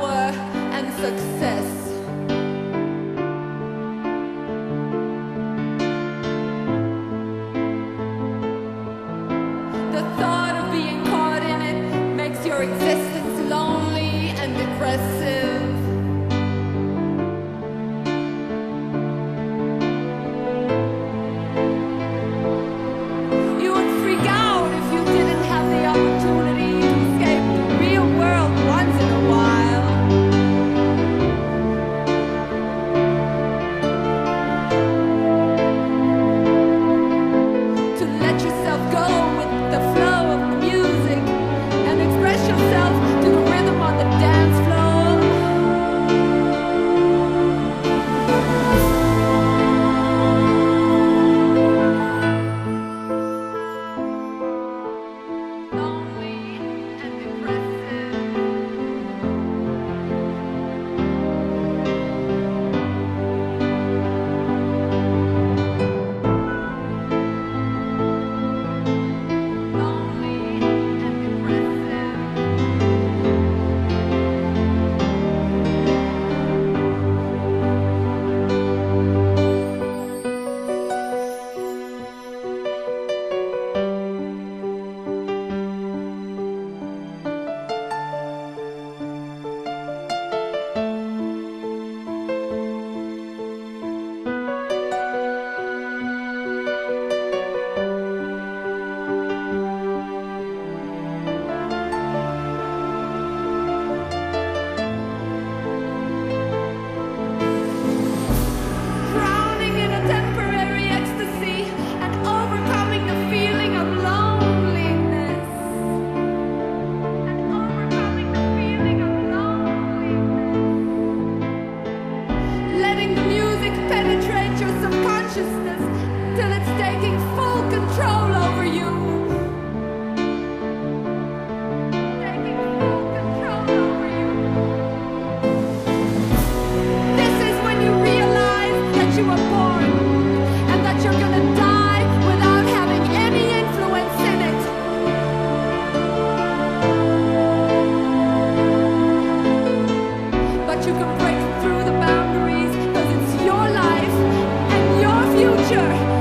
power and success. The thought of being caught in it makes your existence lonely and depressive. letting the music penetrate your subconsciousness till it's taking full control over you. Sure.